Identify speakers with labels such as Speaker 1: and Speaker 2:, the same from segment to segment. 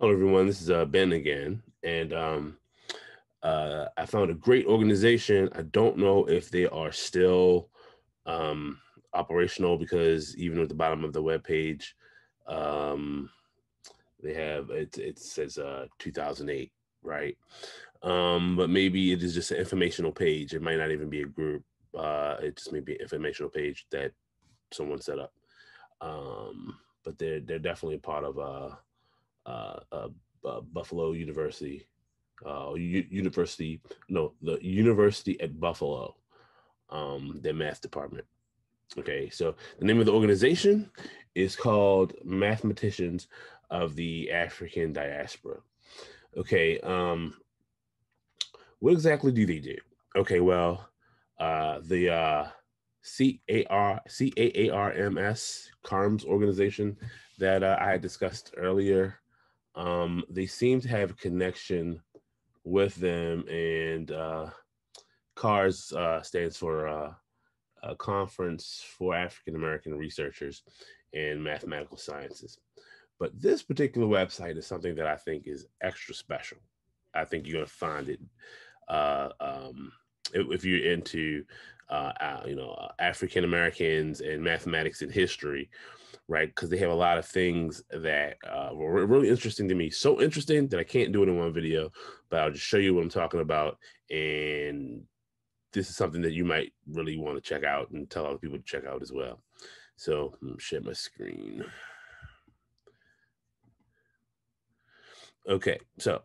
Speaker 1: Hello, everyone. This is uh, Ben again, and um, uh, I found a great organization. I don't know if they are still um, operational because even at the bottom of the web page, um, they have it. It says uh, 2008, right? Um, but maybe it is just an informational page. It might not even be a group. Uh, it just may be an informational page that someone set up. Um, but they're they're definitely part of uh, Buffalo University, uh, U- University, no, the University at Buffalo, um, their math department. Okay, so the name of the organization is called Mathematicians of the African Diaspora. Okay, um, what exactly do they do? Okay, well, uh, the uh, C A R C A A R M S CARMS organization that uh, I had discussed earlier um, they seem to have a connection with them and uh, CARMS uh, stands for uh, a Conference for African American Researchers in Mathematical Sciences. But this particular website is something that I think is extra special. I think you're going to find it uh, um, if you're into, uh, uh, you know, African Americans and mathematics and history right? Because they have a lot of things that uh, were really interesting to me. So interesting that I can't do it in one video, but I'll just show you what I'm talking about. And this is something that you might really want to check out and tell other people to check out as well. So share my screen. Okay, so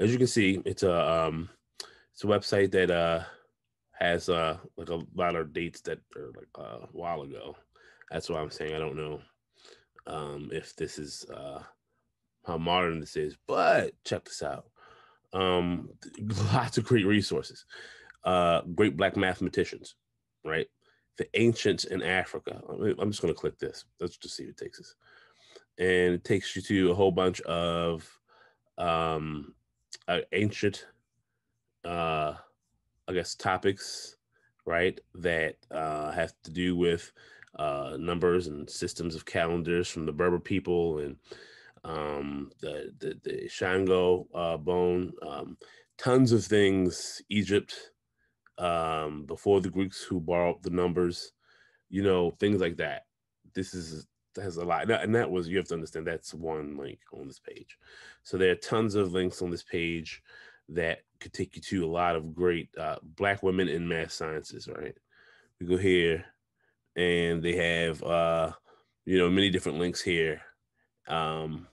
Speaker 1: as you can see, it's a um, it's a website that uh, has uh, like a lot of dates that are like uh, a while ago. That's what I'm saying. I don't know um, if this is uh, how modern this is, but check this out. Um, lots of great resources, uh, great black mathematicians, right? The ancients in Africa. I'm just going to click this. Let's just see what it takes us. And it takes you to a whole bunch of um, uh, ancient, uh, I guess, topics, right? That uh, have to do with uh, numbers and systems of calendars from the Berber people and um, the, the, the Shango uh, bone, um, tons of things, Egypt, um, before the Greeks who borrowed the numbers, you know, things like that. This is has a lot, and that was you have to understand that's one link on this page. So there are tons of links on this page that could take you to a lot of great uh, Black women in math sciences. Right, we go here and they have uh, you know many different links here um,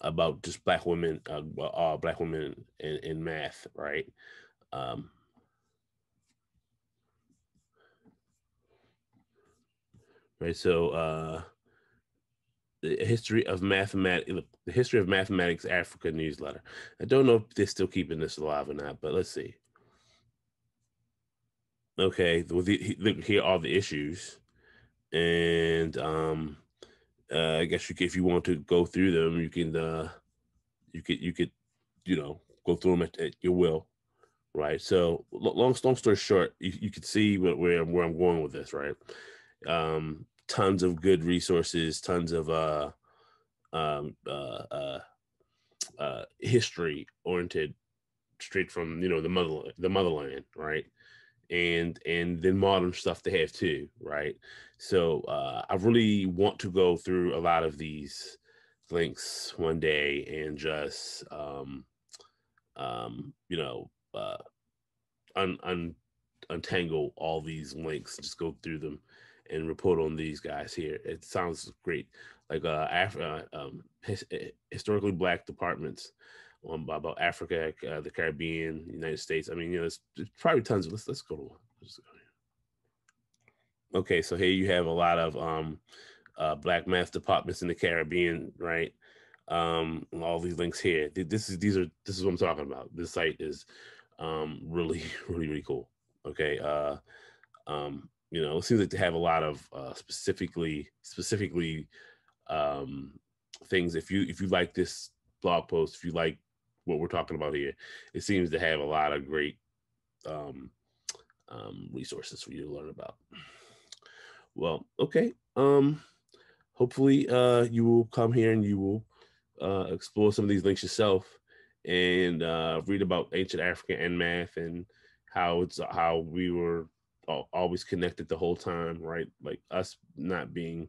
Speaker 1: about just black women, uh, uh black women in, in math, right? Um, right. So uh, the history of mathematics, the history of mathematics Africa newsletter. I don't know if they're still keeping this alive or not, but let's see. Okay, well, the, here are the issues and um, uh, I guess you if you want to go through them, you can uh, you could you could you know go through them at, at your will, right? So long long story short, you, you could see where, where where I'm going with this, right? Um, tons of good resources, tons of uh, um, uh, uh, uh, history oriented, straight from you know the mother the motherland, right? And and then modern stuff they have too, right? So uh, I really want to go through a lot of these links one day and just um, um, you know uh, un, un, untangle all these links, just go through them and report on these guys here. It sounds great, like uh, Af- uh um, his, eh, historically black departments um, about Africa, uh, the Caribbean, United States. I mean, you know, there's, there's probably tons of. Let's let's go to one. Okay, so here you have a lot of um, uh, black math departments in the Caribbean, right? Um, all these links here. This is these are this is what I'm talking about. This site is um, really really really cool. Okay, uh, um, you know, it seems like they have a lot of uh, specifically specifically um, things. If you if you like this blog post, if you like what we're talking about here, it seems to have a lot of great um, um, resources for you to learn about. Well, okay. Um, hopefully, uh, you will come here and you will uh, explore some of these links yourself and uh, read about ancient Africa and math and how it's how we were always connected the whole time, right? Like us not being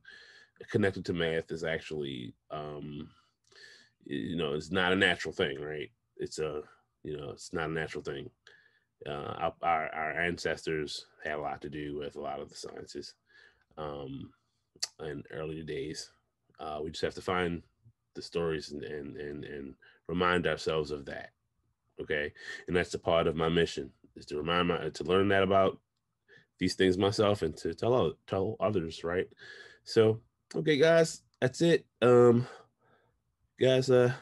Speaker 1: connected to math is actually, um, you know, it's not a natural thing, right? It's a, you know, it's not a natural thing. Uh, our, our ancestors had a lot to do with a lot of the sciences um, in earlier days. Uh, we just have to find the stories and, and and and remind ourselves of that. Okay, and that's a part of my mission is to remind my to learn that about these things myself and to tell tell others. Right. So okay, guys, that's it. Um, guys, uh,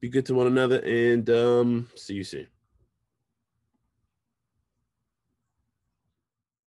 Speaker 1: be good to one another and um, see you soon.